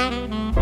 Mm-hmm.